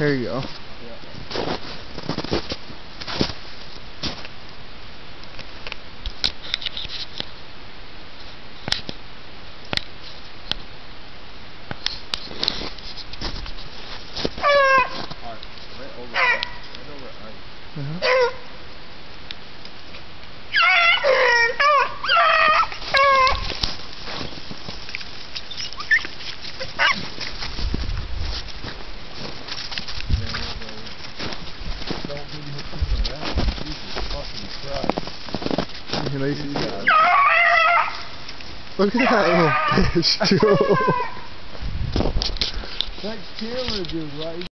There you go. Right over, uh-huh. You know, you see that. Look at that little fish, Joe. That camera just right